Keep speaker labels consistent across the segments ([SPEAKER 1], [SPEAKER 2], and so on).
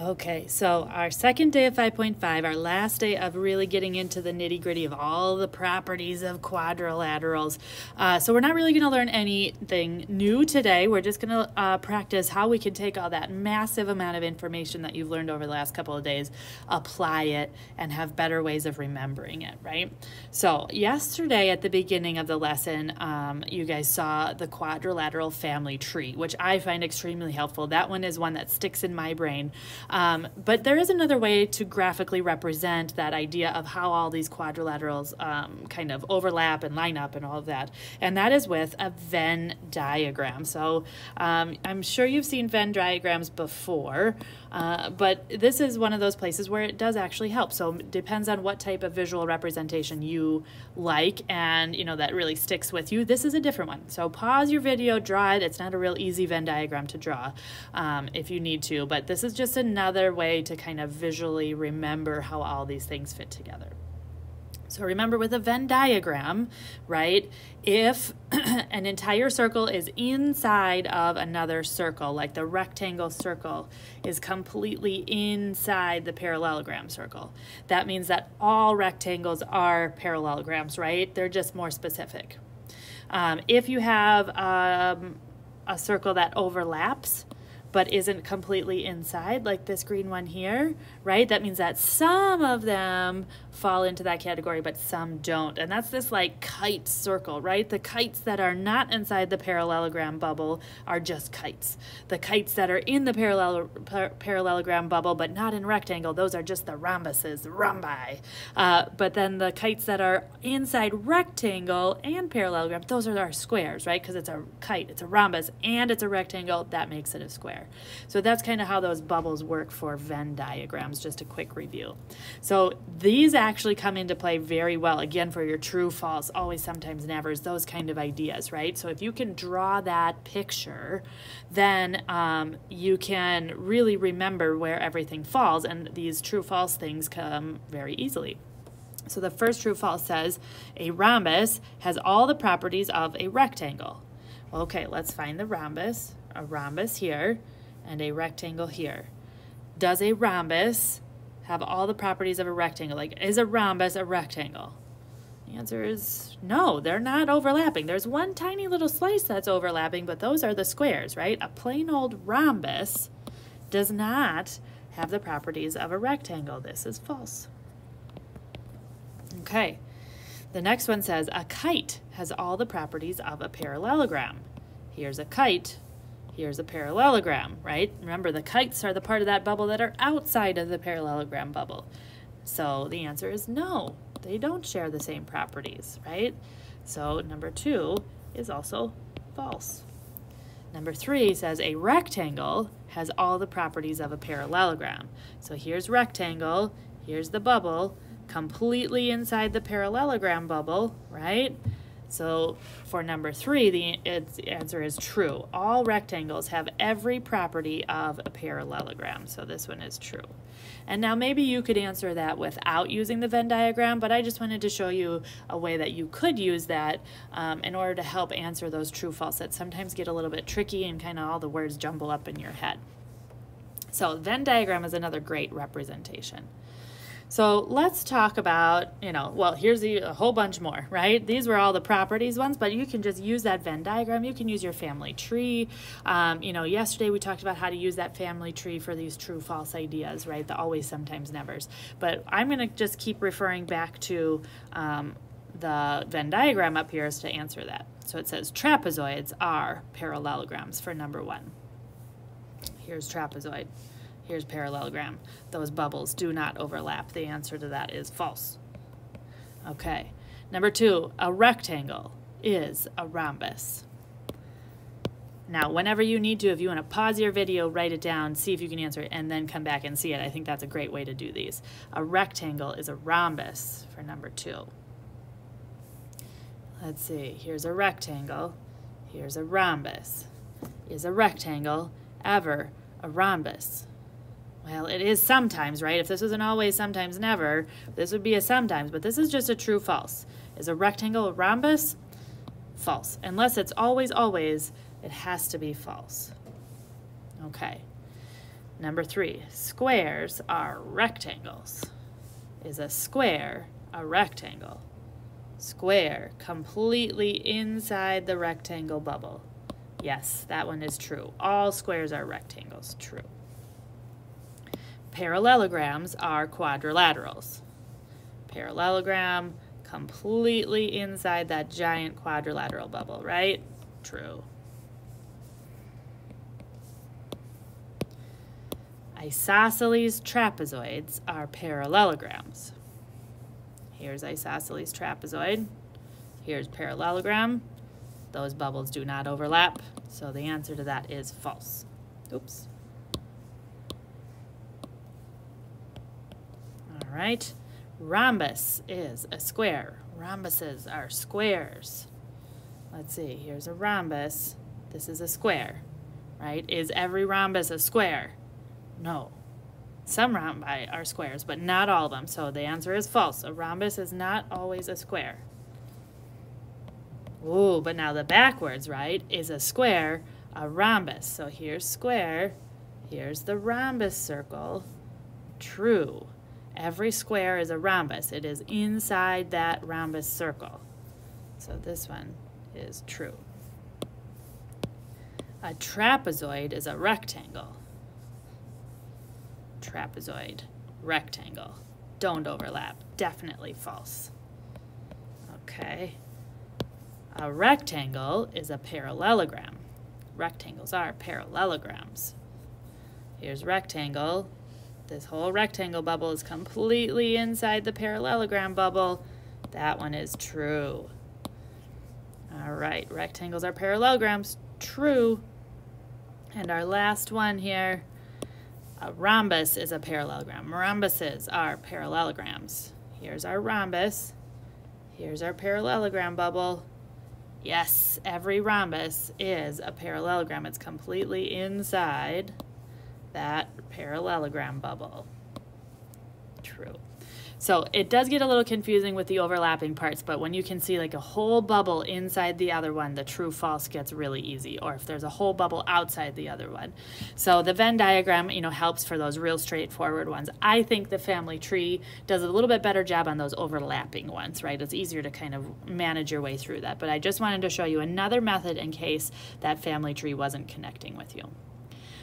[SPEAKER 1] Okay, so our second day of 5.5, our last day of really getting into the nitty gritty of all the properties of quadrilaterals. Uh, so we're not really going to learn anything new today. We're just going to uh, practice how we can take all that massive amount of information that you've learned over the last couple of days, apply it, and have better ways of remembering it, right? So yesterday at the beginning of the lesson, um, you guys saw the quadrilateral family tree, which I find extremely helpful. That one is one that sticks in my brain. Um, but there is another way to graphically represent that idea of how all these quadrilaterals um, kind of overlap and line up and all of that. And that is with a Venn diagram. So um, I'm sure you've seen Venn diagrams before, uh, but this is one of those places where it does actually help. So it depends on what type of visual representation you like and you know that really sticks with you. This is a different one. So pause your video, draw it. It's not a real easy Venn diagram to draw um, if you need to, but this is just another way to kind of visually remember how all these things fit together. So remember with a Venn diagram, right, if an entire circle is inside of another circle, like the rectangle circle is completely inside the parallelogram circle, that means that all rectangles are parallelograms, right? They're just more specific. Um, if you have um, a circle that overlaps, but isn't completely inside, like this green one here, right? That means that some of them fall into that category, but some don't. And that's this like kite circle, right? The kites that are not inside the parallelogram bubble are just kites. The kites that are in the parallel, par parallelogram bubble, but not in rectangle, those are just the rhombuses, rhombi. Uh, but then the kites that are inside rectangle and parallelogram, those are our squares, right? Because it's a kite, it's a rhombus, and it's a rectangle, that makes it a square. So that's kind of how those bubbles work for Venn diagrams, just a quick review. So these actually come into play very well, again, for your true, false, always, sometimes, nevers, those kind of ideas, right? So if you can draw that picture, then um, you can really remember where everything falls, and these true, false things come very easily. So the first true false says a rhombus has all the properties of a rectangle. Okay, let's find the rhombus. A rhombus here and a rectangle here. Does a rhombus have all the properties of a rectangle. Like, is a rhombus a rectangle? The answer is no, they're not overlapping. There's one tiny little slice that's overlapping, but those are the squares, right? A plain old rhombus does not have the properties of a rectangle. This is false. Okay, the next one says a kite has all the properties of a parallelogram. Here's a kite, Here's a parallelogram, right? Remember, the kites are the part of that bubble that are outside of the parallelogram bubble. So the answer is no, they don't share the same properties, right? So number two is also false. Number three says a rectangle has all the properties of a parallelogram. So here's rectangle, here's the bubble, completely inside the parallelogram bubble, right? So for number three, the answer is true. All rectangles have every property of a parallelogram, so this one is true. And now maybe you could answer that without using the Venn diagram, but I just wanted to show you a way that you could use that um, in order to help answer those true-false that sometimes get a little bit tricky and kind of all the words jumble up in your head. So Venn diagram is another great representation. So let's talk about, you know, well, here's a, a, whole bunch more, right? These were all the properties ones, but you can just use that Venn diagram. You can use your family tree. Um, you know, yesterday we talked about how to use that family tree for these true false ideas, right? The always, sometimes, nevers. But I'm going to just keep referring back to um, the Venn diagram up here to answer that. So it says trapezoids are parallelograms for number one. Here's trapezoid. Here's parallelogram. Those bubbles do not overlap. The answer to that is false. Okay. Number two, a rectangle is a rhombus. Now, whenever you need to, if you want to pause your video, write it down, see if you can answer it, and then come back and see it. I think that's a great way to do these. A rectangle is a rhombus for number two. Let's see, here's a rectangle, here's a rhombus. Is a rectangle ever a rhombus? Well, it is sometimes, right? If this was an always, sometimes, never, this would be a sometimes, but this is just a true false. Is a rectangle a rhombus? False. Unless it's always, always, it has to be false. Okay. Number three, squares are rectangles. Is a square a rectangle? Square, completely inside the rectangle bubble. Yes, that one is true. All squares are rectangles. True. Parallelograms are quadrilaterals. Parallelogram, completely inside that giant quadrilateral bubble, right? True. Isosceles trapezoids are parallelograms. Here's isosceles trapezoid. Here's parallelogram. Those bubbles do not overlap, so the answer to that is false. Oops. Right. Rhombus is a square. Rhombuses are squares. Let's see, here's a rhombus. This is a square, right? Is every rhombus a square? No. Some rhombi are squares, but not all of them. So the answer is false. A rhombus is not always a square. Ooh, but now the backwards, right, is a square, a rhombus. So here's square, here's the rhombus circle. True. Every square is a rhombus. It is inside that rhombus circle. So this one is true. A trapezoid is a rectangle trapezoid, rectangle. Don't overlap. Definitely false. Okay. A rectangle is a parallelogram. Rectangles are parallelograms. Here's rectangle. This whole rectangle bubble is completely inside the parallelogram bubble. That one is true. All right, rectangles are parallelograms. True. And our last one here a rhombus is a parallelogram. Rhombuses are parallelograms. Here's our rhombus. Here's our parallelogram bubble. Yes, every rhombus is a parallelogram. It's completely inside that parallelogram bubble. True. So it does get a little confusing with the overlapping parts, but when you can see like a whole bubble inside the other one, the true false gets really easy, or if there's a whole bubble outside the other one. So the Venn diagram, you know, helps for those real straightforward ones. I think the family tree does a little bit better job on those overlapping ones, right? It's easier to kind of manage your way through that, but I just wanted to show you another method in case that family tree wasn't connecting with you.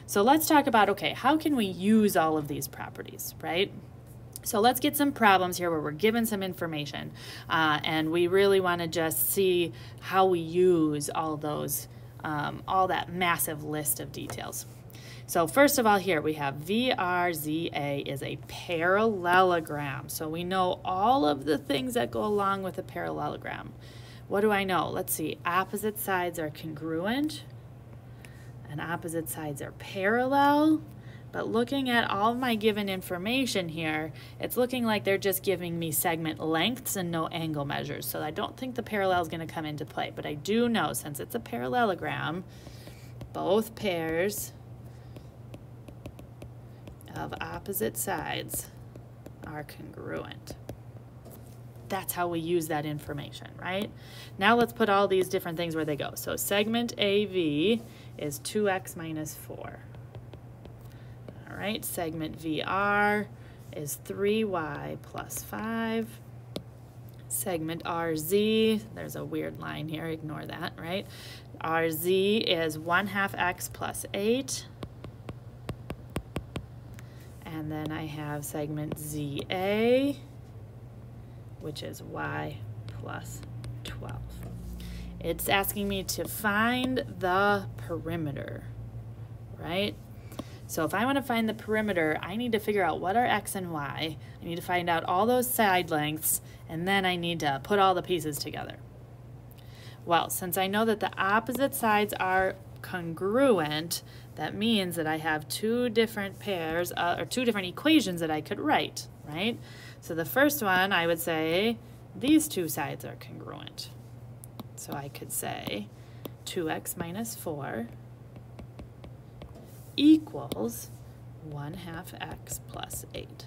[SPEAKER 1] So let's talk about, okay, how can we use all of these properties, right? So let's get some problems here where we're given some information uh, and we really want to just see how we use all those, um, all that massive list of details. So first of all here we have VRZA is a parallelogram. So we know all of the things that go along with a parallelogram. What do I know? Let's see, opposite sides are congruent and opposite sides are parallel. But looking at all of my given information here, it's looking like they're just giving me segment lengths and no angle measures. So I don't think the parallel is going to come into play. But I do know, since it's a parallelogram, both pairs of opposite sides are congruent. That's how we use that information, right? Now let's put all these different things where they go. So segment AV is 2x minus 4. All right, segment VR is 3y plus 5. Segment RZ, there's a weird line here, ignore that, right? RZ is 1 half x plus 8. And then I have segment ZA, which is y plus 12. It's asking me to find the perimeter, right? So if I want to find the perimeter, I need to figure out what are x and y. I need to find out all those side lengths, and then I need to put all the pieces together. Well, since I know that the opposite sides are congruent, that means that I have two different pairs, uh, or two different equations that I could write, right? So the first one, I would say, these two sides are congruent. So I could say 2x minus 4 equals 1 half x plus 8.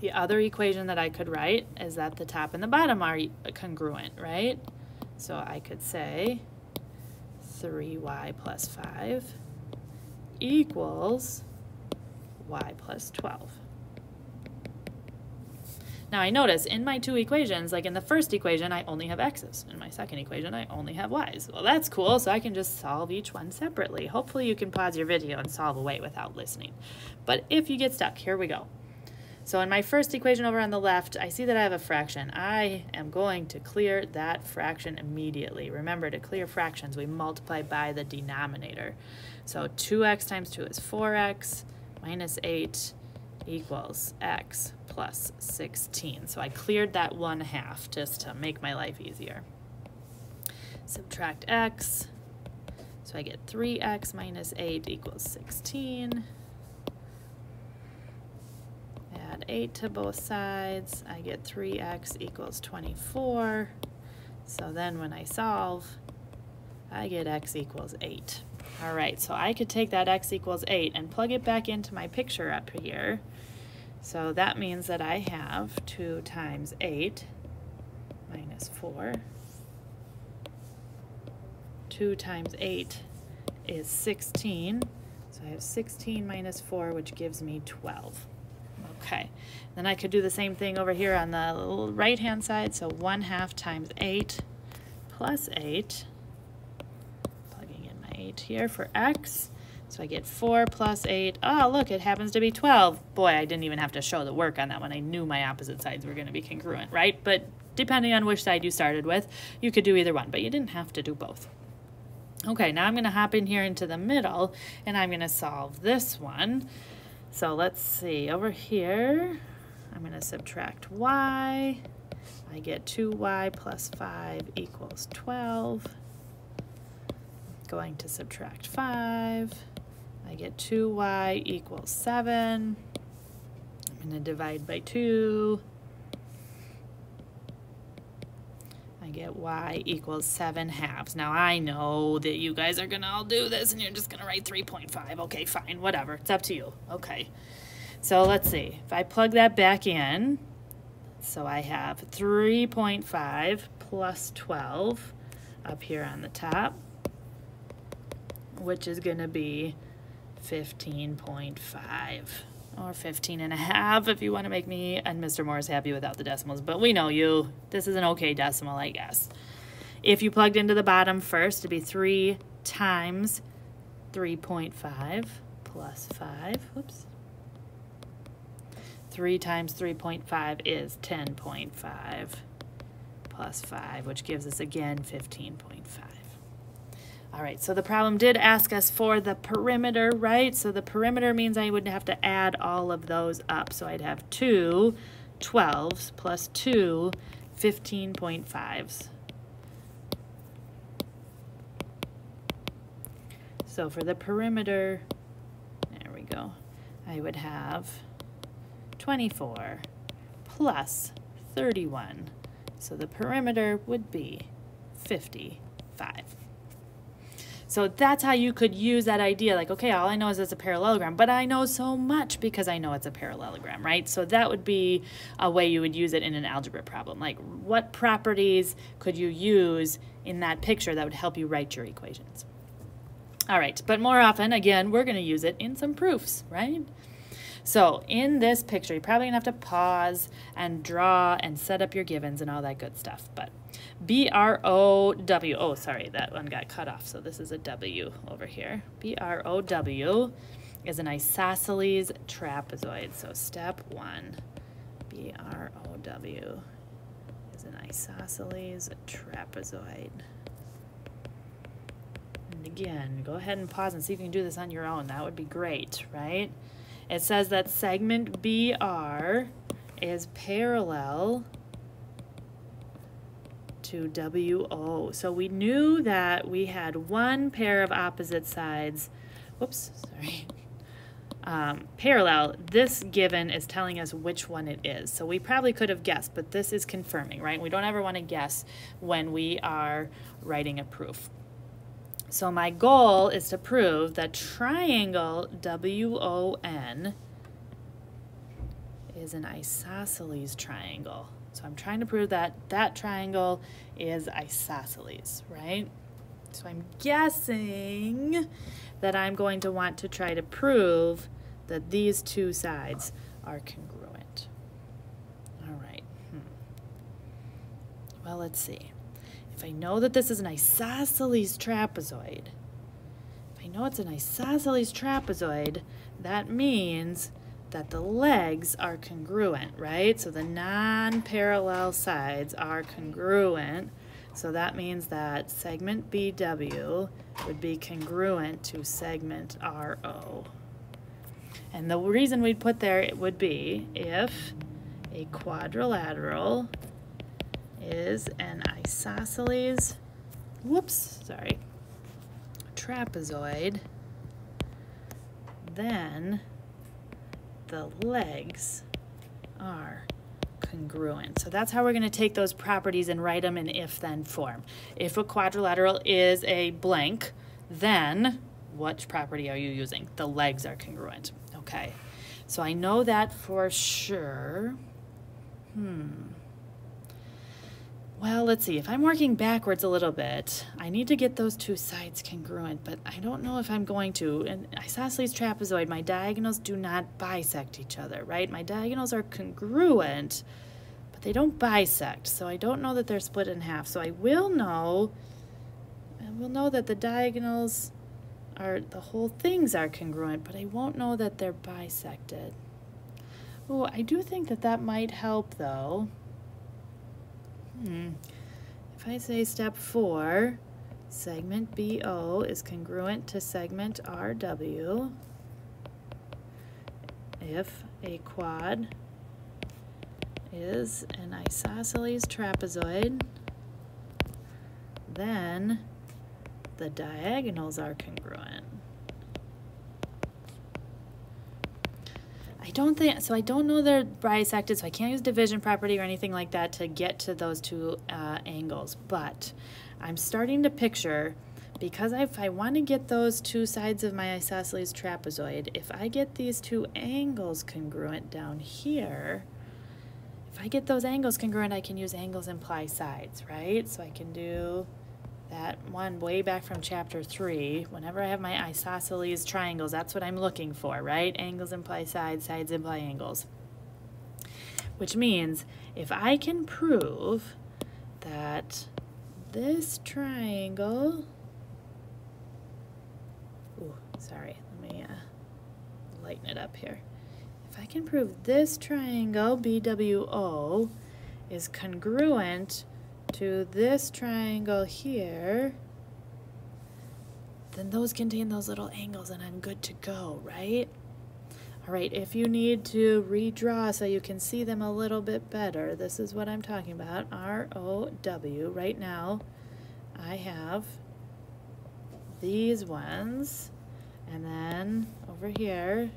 [SPEAKER 1] The other equation that I could write is that the top and the bottom are congruent, right? So I could say 3y plus 5 equals y plus 12. Now I notice in my two equations, like in the first equation, I only have x's. In my second equation, I only have y's. Well, that's cool, so I can just solve each one separately. Hopefully you can pause your video and solve away without listening. But if you get stuck, here we go. So in my first equation over on the left, I see that I have a fraction. I am going to clear that fraction immediately. Remember, to clear fractions, we multiply by the denominator. So 2x times 2 is 4x minus 8 equals x plus 16. So I cleared that 1 half just to make my life easier. Subtract x, so I get 3x minus 8 equals 16. Add 8 to both sides, I get 3x equals 24. So then when I solve, I get x equals 8. All right, so I could take that x equals 8 and plug it back into my picture up here. So that means that I have 2 times 8 minus 4. 2 times 8 is 16. So I have 16 minus 4, which gives me 12. Okay, then I could do the same thing over here on the right-hand side. So 1 half times 8 plus 8 8 here for x. So I get 4 plus 8. Oh, look, it happens to be 12. Boy, I didn't even have to show the work on that one. I knew my opposite sides were going to be congruent, right? But depending on which side you started with, you could do either one, but you didn't have to do both. Okay, now I'm going to hop in here into the middle, and I'm going to solve this one. So let's see, over here, I'm going to subtract y. I get 2y plus 5 equals 12 going to subtract 5. I get 2y equals 7. I'm going to divide by 2. I get y equals 7 halves. Now I know that you guys are going to all do this and you're just going to write 3.5. Okay, fine, whatever. It's up to you. Okay. So let's see. If I plug that back in, so I have 3.5 plus 12 up here on the top which is going to be 15.5 or 15 and a half if you want to make me and Mr. Morris happy without the decimals. But we know you. This is an okay decimal, I guess. If you plugged into the bottom first, it'd be 3 times 3.5 plus 5. Whoops. 3 times 3.5 is 10.5 plus 5, which gives us again 15.5. All right, so the problem did ask us for the perimeter, right? So the perimeter means I would have to add all of those up. So I'd have two 12s plus two 15.5s. So for the perimeter, there we go, I would have 24 plus 31. So the perimeter would be 55. So that's how you could use that idea like, okay, all I know is it's a parallelogram, but I know so much because I know it's a parallelogram, right? So that would be a way you would use it in an algebra problem. Like, what properties could you use in that picture that would help you write your equations? All right, but more often, again, we're going to use it in some proofs, right? So in this picture, you're probably to have to pause and draw and set up your givens and all that good stuff. But B-R-O-W. Oh, sorry, that one got cut off. So this is a W over here. B-R-O-W is an isosceles trapezoid. So step one, B-R-O-W is an isosceles trapezoid. And again, go ahead and pause and see if you can do this on your own. That would be great, right? It says that segment BR is parallel to WO. So we knew that we had one pair of opposite sides, whoops, sorry, um, parallel. This given is telling us which one it is. So we probably could have guessed, but this is confirming, right? We don't ever want to guess when we are writing a proof. So my goal is to prove that triangle WON is an isosceles triangle. So I'm trying to prove that that triangle is isosceles, right? So I'm guessing that I'm going to want to try to prove that these two sides are congruent. All right. Hmm. Well, let's see. If I know that this is an isosceles trapezoid, if I know it's an isosceles trapezoid, that means that the legs are congruent, right? So the non-parallel sides are congruent. So that means that segment BW would be congruent to segment RO. And the reason we'd put there it would be if a quadrilateral is an isosceles, whoops, sorry, trapezoid, then the legs are congruent. So that's how we're going to take those properties and write them in if-then form. If a quadrilateral is a blank, then what property are you using? The legs are congruent. Okay, so I know that for sure. Hmm. Well, let's see. If I'm working backwards a little bit, I need to get those two sides congruent, but I don't know if I'm going to. In isosceles trapezoid, my diagonals do not bisect each other, right? My diagonals are congruent, but they don't bisect, so I don't know that they're split in half. So I will know, I will know that the diagonals are, the whole things are congruent, but I won't know that they're bisected. Oh, I do think that that might help, though. Hmm. If I say step four, segment BO is congruent to segment RW if a quad is an isosceles trapezoid, then the diagonals are congruent. I don't think, so I don't know they're bisected, so I can't use division property or anything like that to get to those two uh, angles, but I'm starting to picture, because if I want to get those two sides of my isosceles trapezoid, if I get these two angles congruent down here, if I get those angles congruent, I can use angles imply sides, right? So I can do one way back from chapter three, whenever I have my isosceles triangles, that's what I'm looking for, right? Angles imply sides, sides imply angles. Which means if I can prove that this triangle, ooh, sorry, let me uh, lighten it up here. If I can prove this triangle, BWO, is congruent to this triangle here, then those contain those little angles and I'm good to go, right? All right, if you need to redraw so you can see them a little bit better, this is what I'm talking about, R-O-W. Right now, I have these ones, and then over here,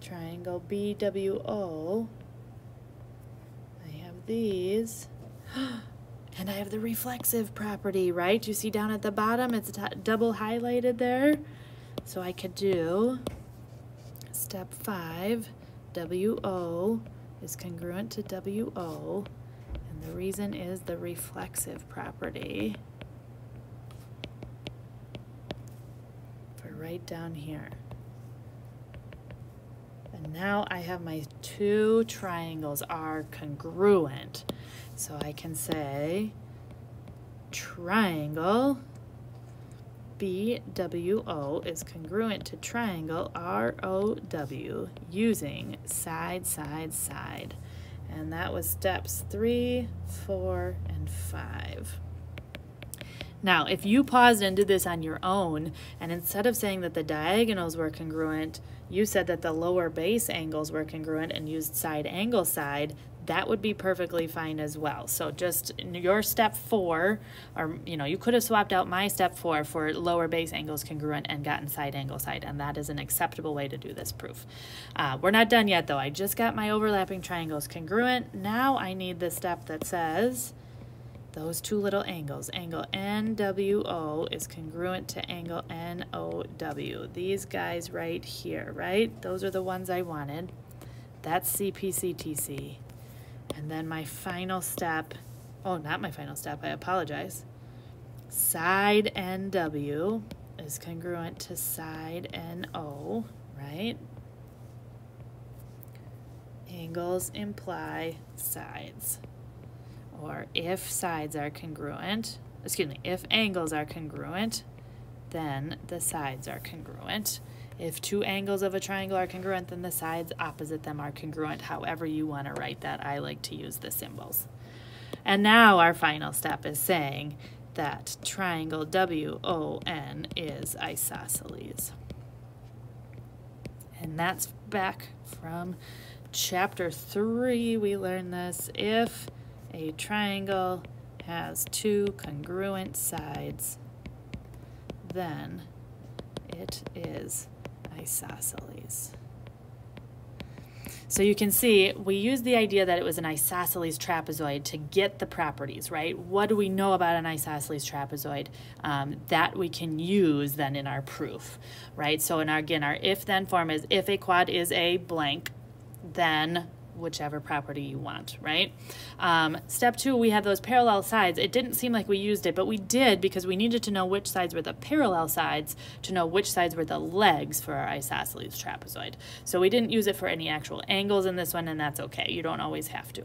[SPEAKER 1] triangle BWO, these. And I have the reflexive property, right? You see down at the bottom, it's double highlighted there. So I could do step five, WO is congruent to WO. And the reason is the reflexive property for right down here. And now I have my two triangles are congruent. So I can say triangle BWO is congruent to triangle ROW using side, side, side. And that was steps three, four, and five. Now, if you paused and did this on your own, and instead of saying that the diagonals were congruent, you said that the lower base angles were congruent and used side angle side, that would be perfectly fine as well. So just your step four, or you know, you could have swapped out my step four for lower base angles congruent and gotten side angle side, and that is an acceptable way to do this proof. Uh, we're not done yet though. I just got my overlapping triangles congruent. Now I need the step that says those two little angles. Angle NWO is congruent to angle NOW. These guys right here, right? Those are the ones I wanted. That's CPCTC. And then my final step, oh, not my final step, I apologize. side NW is congruent to side NO, right? Angles imply sides. Or if sides are congruent, excuse me, if angles are congruent, then the sides are congruent. If two angles of a triangle are congruent, then the sides opposite them are congruent. However you want to write that, I like to use the symbols. And now our final step is saying that triangle WON is isosceles. And that's back from chapter 3. We learned this. If a triangle has two congruent sides, then it is isosceles. So you can see we used the idea that it was an isosceles trapezoid to get the properties, right? What do we know about an isosceles trapezoid? Um, that we can use then in our proof, right? So in our, again, our if-then form is if a quad is a blank, then whichever property you want, right? Um, step two, we have those parallel sides. It didn't seem like we used it, but we did because we needed to know which sides were the parallel sides to know which sides were the legs for our isosceles trapezoid. So we didn't use it for any actual angles in this one, and that's okay. You don't always have to.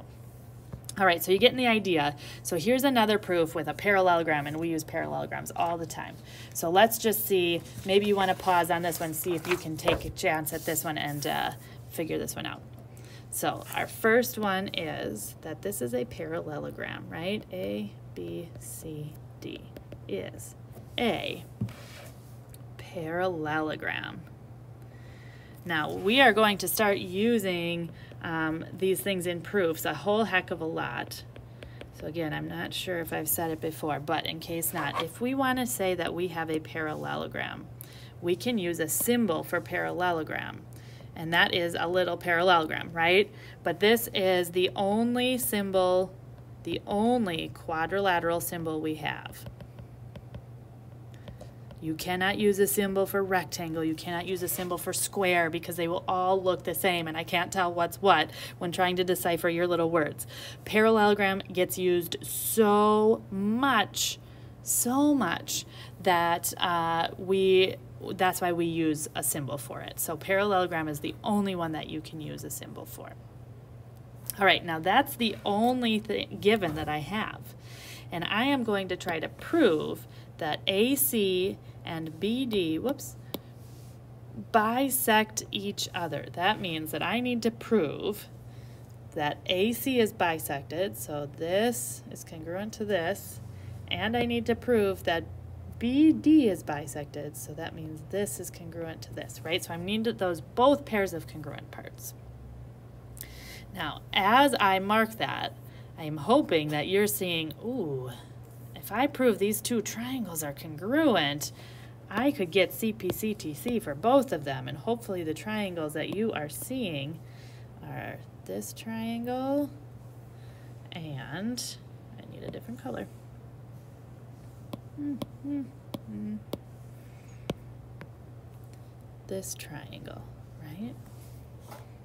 [SPEAKER 1] All right, so you're getting the idea. So here's another proof with a parallelogram, and we use parallelograms all the time. So let's just see, maybe you want to pause on this one, see if you can take a chance at this one and uh, figure this one out. So our first one is that this is a parallelogram, right? A, B, C, D is a parallelogram. Now we are going to start using um, these things in proofs a whole heck of a lot. So again, I'm not sure if I've said it before, but in case not, if we want to say that we have a parallelogram, we can use a symbol for parallelogram and that is a little parallelogram, right? But this is the only symbol, the only quadrilateral symbol we have. You cannot use a symbol for rectangle. You cannot use a symbol for square because they will all look the same and I can't tell what's what when trying to decipher your little words. Parallelogram gets used so much, so much that uh, we that's why we use a symbol for it. So parallelogram is the only one that you can use a symbol for. All right, now that's the only thing given that I have. And I am going to try to prove that AC and BD, whoops, bisect each other. That means that I need to prove that AC is bisected, so this is congruent to this, and I need to prove that BD is bisected, so that means this is congruent to this, right? So I need those both pairs of congruent parts. Now, as I mark that, I'm hoping that you're seeing, ooh, if I prove these two triangles are congruent, I could get CPCTC for both of them, and hopefully the triangles that you are seeing are this triangle and I need a different color. This triangle, right?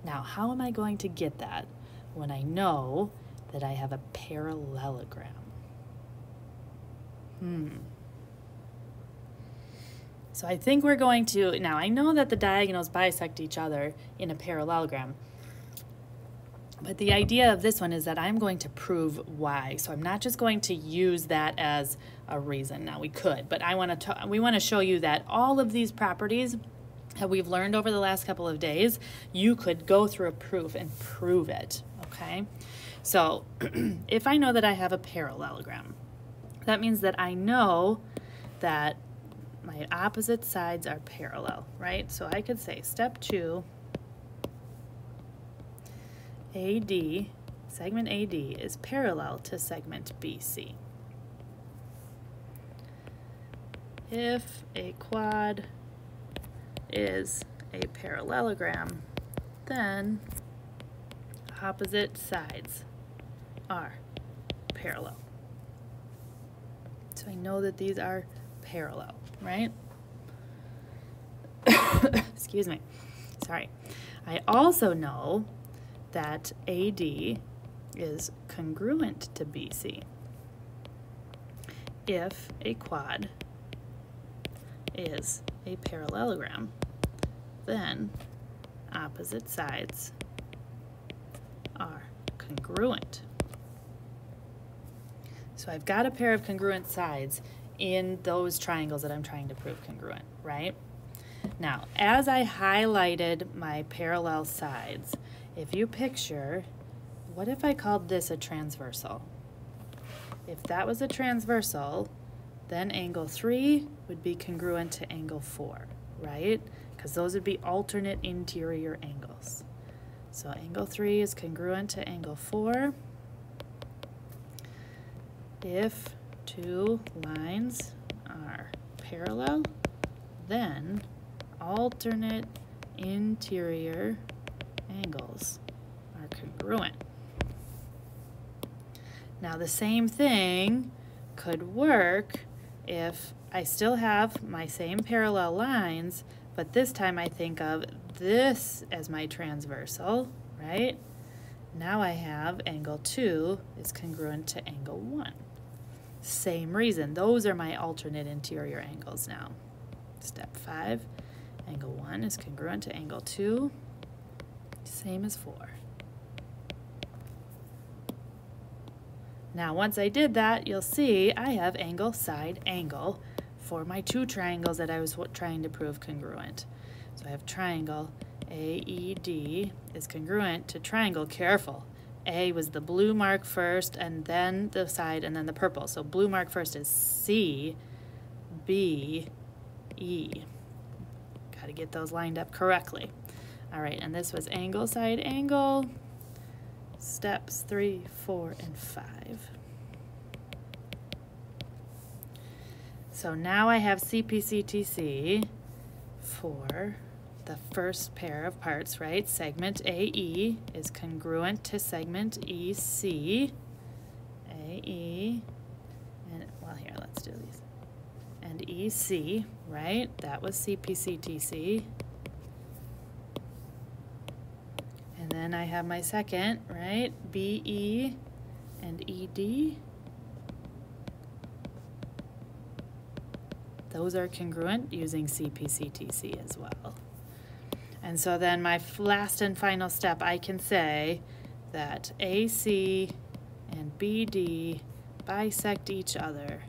[SPEAKER 1] Now, how am I going to get that when I know that I have a parallelogram? Hmm. So I think we're going to, now I know that the diagonals bisect each other in a parallelogram, but the idea of this one is that I'm going to prove why. So I'm not just going to use that as a reason. Now we could, but I want to we want to show you that all of these properties that we've learned over the last couple of days, you could go through a proof and prove it, okay? So if I know that I have a parallelogram, that means that I know that my opposite sides are parallel, right? So I could say step two, AD, segment AD is parallel to segment BC. If a quad is a parallelogram, then opposite sides are parallel. So I know that these are parallel, right? Excuse me. Sorry. I also know that AD is congruent to BC. if a quad is a parallelogram, then opposite sides are congruent. So I've got a pair of congruent sides in those triangles that I'm trying to prove congruent, right? Now, as I highlighted my parallel sides, if you picture, what if I called this a transversal? If that was a transversal, then angle 3 would be congruent to angle 4, right? Because those would be alternate interior angles. So angle 3 is congruent to angle 4 if two lines are parallel, then alternate interior angles are congruent. Now the same thing could work if I still have my same parallel lines, but this time I think of this as my transversal, right? Now I have angle 2 is congruent to angle 1. Same reason. Those are my alternate interior angles now. Step 5, angle 1 is congruent to angle 2. Same as 4. Now once I did that, you'll see I have angle side angle for my two triangles that I was trying to prove congruent. So I have triangle AED is congruent to triangle, careful, a was the blue mark first, and then the side, and then the purple. So blue mark first is C, B, E. Got to get those lined up correctly. All right, and this was angle, side, angle. Steps three, four, and five. So now I have CPCTC for the first pair of parts, right? Segment AE is congruent to segment EC. AE, and well here, let's do these. And EC, right? That was CPCTC. And then I have my second, right? BE and ED. Those are congruent using CPCTC as well. And so then my last and final step, I can say that AC and BD bisect each other.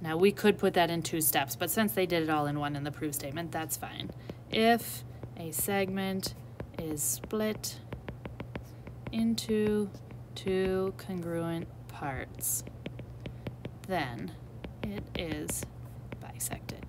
[SPEAKER 1] Now we could put that in two steps, but since they did it all in one in the proof statement, that's fine. If a segment is split into two congruent parts, then it is bisected.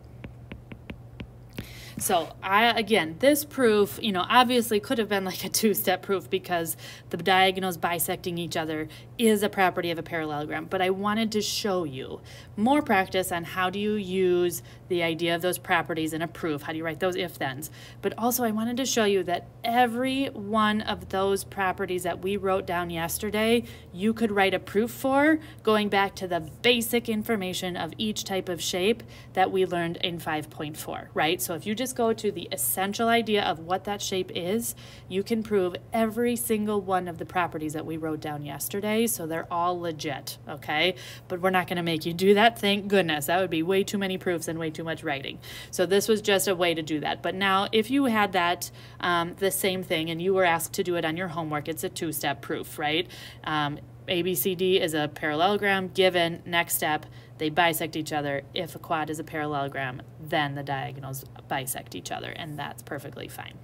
[SPEAKER 1] So I, again, this proof, you know, obviously could have been like a two-step proof because the diagonals bisecting each other is a property of a parallelogram, but I wanted to show you more practice on how do you use the idea of those properties in a proof, how do you write those if-thens, but also I wanted to show you that every one of those properties that we wrote down yesterday, you could write a proof for going back to the basic information of each type of shape that we learned in 5.4, right? So if you just go to the essential idea of what that shape is, you can prove every single one of the properties that we wrote down yesterday so they're all legit, okay? But we're not going to make you do that, thank goodness. That would be way too many proofs and way too much writing. So this was just a way to do that. But now, if you had that, um, the same thing, and you were asked to do it on your homework, it's a two-step proof, right? Um, ABCD is a parallelogram given, next step, they bisect each other. If a quad is a parallelogram, then the diagonals bisect each other, and that's perfectly fine.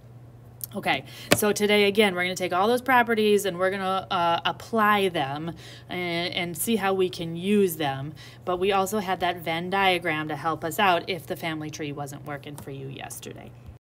[SPEAKER 1] Okay, so today again, we're going to take all those properties and we're going to uh, apply them and, and, see how we can use them. But we also had that Venn diagram to help us out if the family tree wasn't working for you yesterday.